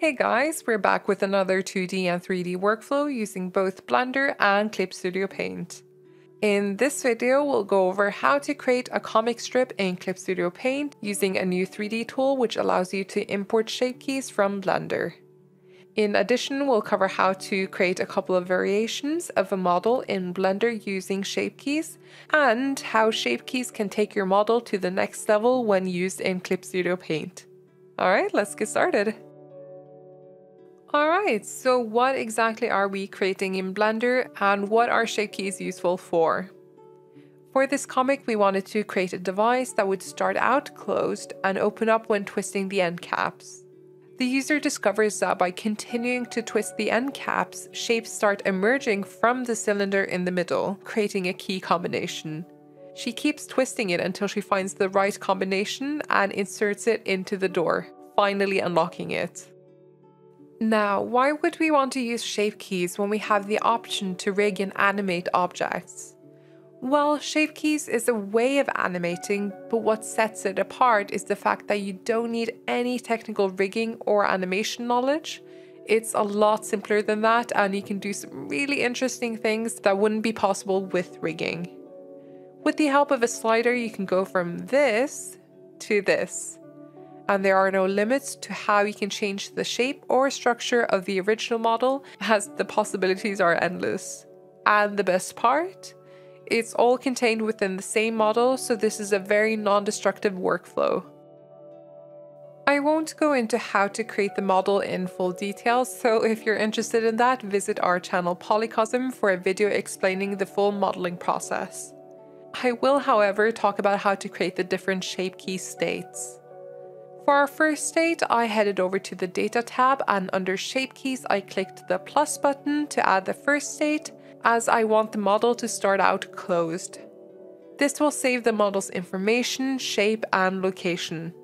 Hey guys, we're back with another 2D and 3D workflow using both Blender and Clip Studio Paint. In this video, we'll go over how to create a comic strip in Clip Studio Paint using a new 3D tool which allows you to import shape keys from Blender. In addition, we'll cover how to create a couple of variations of a model in Blender using shape keys, and how shape keys can take your model to the next level when used in Clip Studio Paint. Alright, let's get started. Alright, so what exactly are we creating in Blender and what are shape keys useful for? For this comic we wanted to create a device that would start out closed and open up when twisting the end caps. The user discovers that by continuing to twist the end caps, shapes start emerging from the cylinder in the middle, creating a key combination. She keeps twisting it until she finds the right combination and inserts it into the door, finally unlocking it. Now, why would we want to use shape keys when we have the option to rig and animate objects? Well, shape keys is a way of animating, but what sets it apart is the fact that you don't need any technical rigging or animation knowledge. It's a lot simpler than that, and you can do some really interesting things that wouldn't be possible with rigging. With the help of a slider, you can go from this to this and there are no limits to how you can change the shape or structure of the original model as the possibilities are endless. And the best part? It's all contained within the same model, so this is a very non-destructive workflow. I won't go into how to create the model in full detail, so if you're interested in that, visit our channel Polycosm for a video explaining the full modeling process. I will, however, talk about how to create the different shape key states. For our first state, I headed over to the Data tab and under Shape Keys, I clicked the plus button to add the first state as I want the model to start out closed. This will save the model's information, shape and location.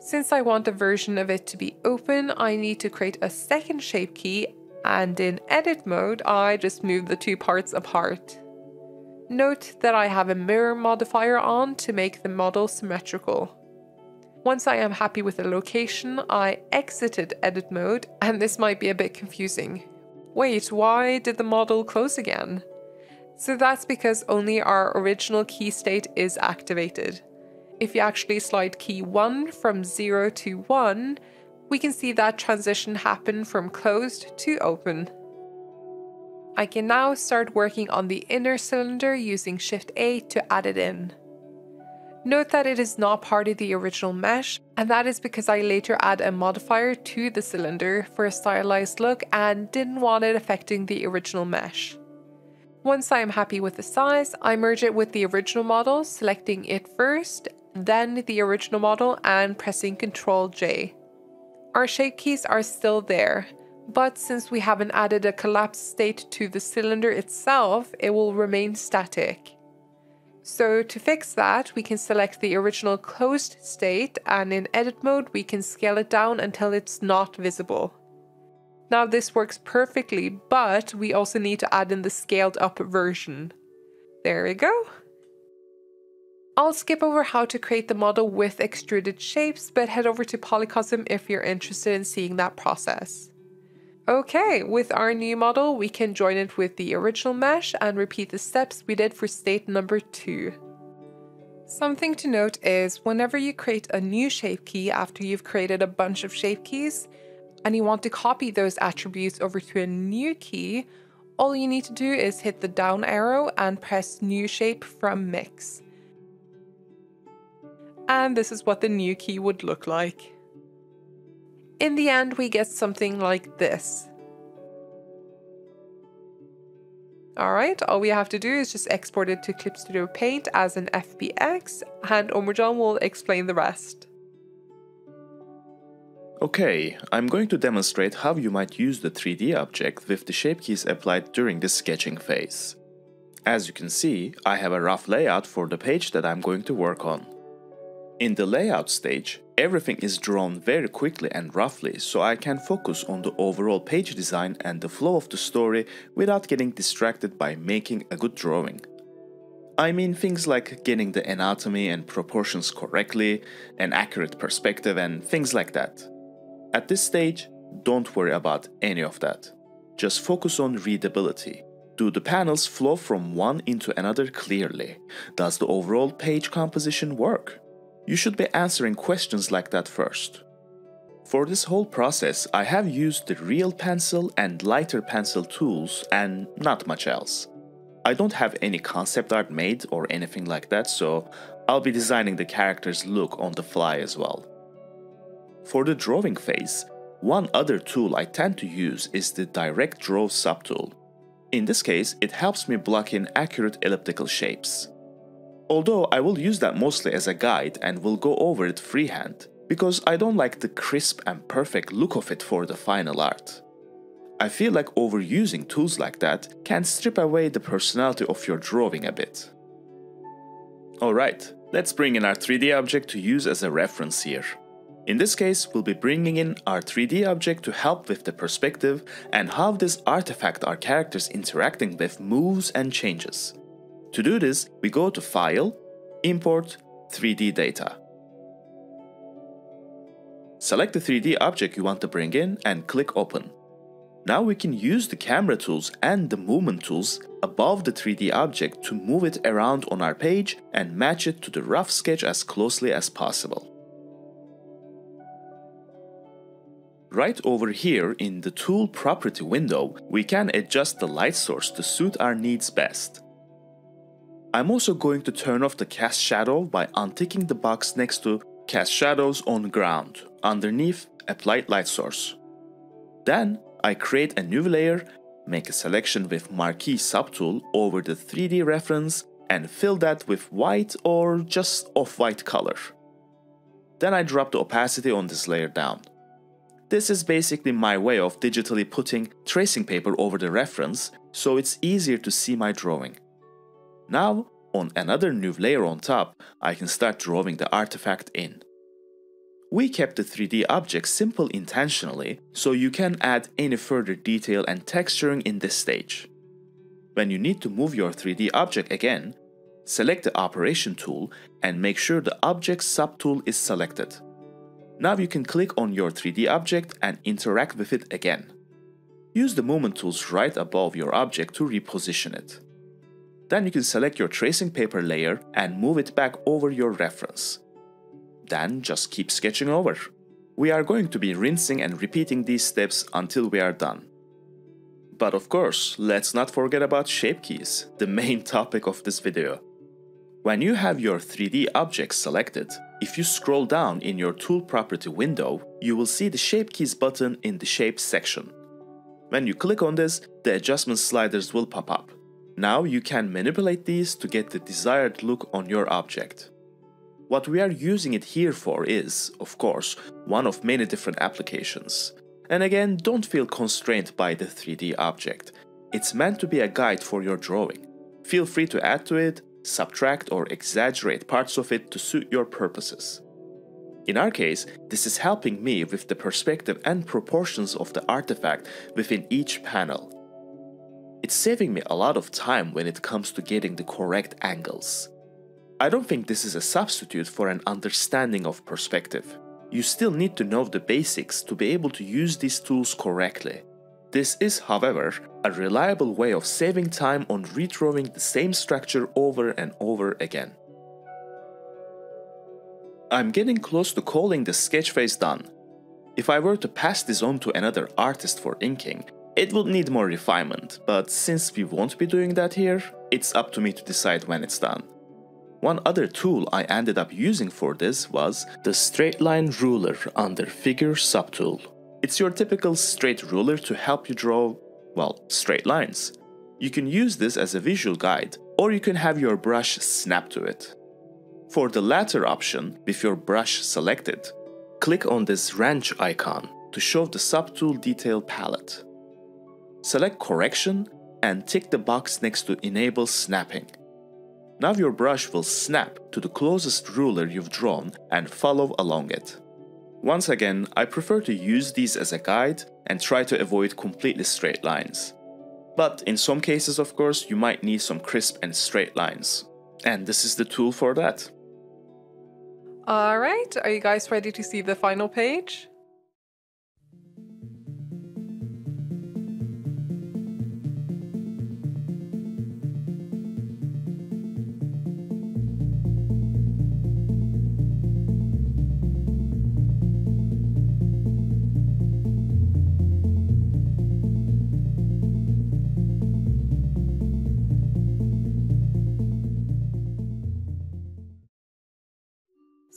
Since I want a version of it to be open, I need to create a second shape key and in edit mode, I just move the two parts apart. Note that I have a mirror modifier on to make the model symmetrical. Once I am happy with the location, I exited edit mode, and this might be a bit confusing. Wait, why did the model close again? So that's because only our original key state is activated. If you actually slide key 1 from 0 to 1, we can see that transition happen from closed to open. I can now start working on the inner cylinder using Shift A to add it in. Note that it is not part of the original mesh, and that is because I later add a modifier to the cylinder for a stylized look and didn't want it affecting the original mesh. Once I am happy with the size, I merge it with the original model, selecting it first, then the original model and pressing Ctrl J. Our shape keys are still there, but since we haven't added a collapsed state to the cylinder itself, it will remain static. So to fix that, we can select the original closed state and in edit mode, we can scale it down until it's not visible. Now this works perfectly, but we also need to add in the scaled up version. There we go. I'll skip over how to create the model with extruded shapes, but head over to Polycosm if you're interested in seeing that process. Okay, with our new model, we can join it with the original mesh and repeat the steps we did for state number two. Something to note is whenever you create a new shape key after you've created a bunch of shape keys and you want to copy those attributes over to a new key, all you need to do is hit the down arrow and press new shape from mix. And this is what the new key would look like. In the end, we get something like this. Alright, all we have to do is just export it to Clip Studio Paint as an FBX, and Omurjan will explain the rest. Okay, I'm going to demonstrate how you might use the 3D object with the shape keys applied during the sketching phase. As you can see, I have a rough layout for the page that I'm going to work on. In the layout stage, everything is drawn very quickly and roughly so I can focus on the overall page design and the flow of the story without getting distracted by making a good drawing. I mean things like getting the anatomy and proportions correctly, an accurate perspective and things like that. At this stage, don't worry about any of that. Just focus on readability. Do the panels flow from one into another clearly? Does the overall page composition work? You should be answering questions like that first. For this whole process, I have used the real pencil and lighter pencil tools and not much else. I don't have any concept art made or anything like that, so I'll be designing the character's look on the fly as well. For the drawing phase, one other tool I tend to use is the Direct Draw subtool. In this case, it helps me block in accurate elliptical shapes. Although I will use that mostly as a guide and will go over it freehand, because I don't like the crisp and perfect look of it for the final art. I feel like overusing tools like that can strip away the personality of your drawing a bit. Alright, let's bring in our 3D object to use as a reference here. In this case, we'll be bringing in our 3D object to help with the perspective and how this artifact our characters interacting with moves and changes. To do this, we go to File, Import, 3D Data. Select the 3D object you want to bring in and click Open. Now we can use the camera tools and the movement tools above the 3D object to move it around on our page and match it to the rough sketch as closely as possible. Right over here in the Tool Property window, we can adjust the light source to suit our needs best. I'm also going to turn off the Cast Shadow by unticking the box next to Cast Shadows on Ground, underneath Applied Light Source. Then I create a new layer, make a selection with Marquee subtool over the 3D reference and fill that with white or just off-white color. Then I drop the opacity on this layer down. This is basically my way of digitally putting tracing paper over the reference so it's easier to see my drawing. Now, on another new layer on top, I can start drawing the artifact in. We kept the 3D object simple intentionally, so you can add any further detail and texturing in this stage. When you need to move your 3D object again, select the operation tool and make sure the object subtool is selected. Now you can click on your 3D object and interact with it again. Use the movement tools right above your object to reposition it. Then you can select your tracing paper layer and move it back over your reference. Then just keep sketching over. We are going to be rinsing and repeating these steps until we are done. But of course, let's not forget about shape keys, the main topic of this video. When you have your 3D object selected, if you scroll down in your tool property window, you will see the shape keys button in the shape section. When you click on this, the adjustment sliders will pop up. Now you can manipulate these to get the desired look on your object. What we are using it here for is, of course, one of many different applications. And again, don't feel constrained by the 3D object. It's meant to be a guide for your drawing. Feel free to add to it, subtract or exaggerate parts of it to suit your purposes. In our case, this is helping me with the perspective and proportions of the artifact within each panel. It's saving me a lot of time when it comes to getting the correct angles. I don't think this is a substitute for an understanding of perspective. You still need to know the basics to be able to use these tools correctly. This is, however, a reliable way of saving time on redrawing the same structure over and over again. I'm getting close to calling the sketch phase done. If I were to pass this on to another artist for inking, it would need more refinement, but since we won't be doing that here, it's up to me to decide when it's done. One other tool I ended up using for this was the straight line ruler under figure subtool. It's your typical straight ruler to help you draw, well, straight lines. You can use this as a visual guide, or you can have your brush snap to it. For the latter option, with your brush selected, click on this wrench icon to show the subtool detail palette. Select correction and tick the box next to enable snapping. Now your brush will snap to the closest ruler you've drawn and follow along it. Once again, I prefer to use these as a guide and try to avoid completely straight lines. But in some cases, of course, you might need some crisp and straight lines. And this is the tool for that. Alright, are you guys ready to see the final page?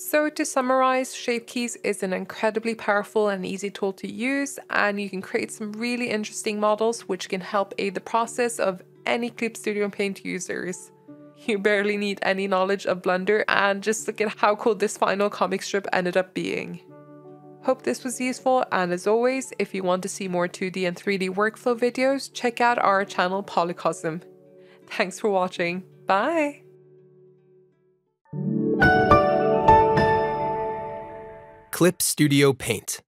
So, to summarize, ShapeKeys is an incredibly powerful and easy tool to use, and you can create some really interesting models which can help aid the process of any Clip Studio Paint users. You barely need any knowledge of Blender, and just look at how cool this final comic strip ended up being. Hope this was useful, and as always, if you want to see more 2D and 3D workflow videos, check out our channel Polycosm. Thanks for watching. Bye! Clip Studio Paint.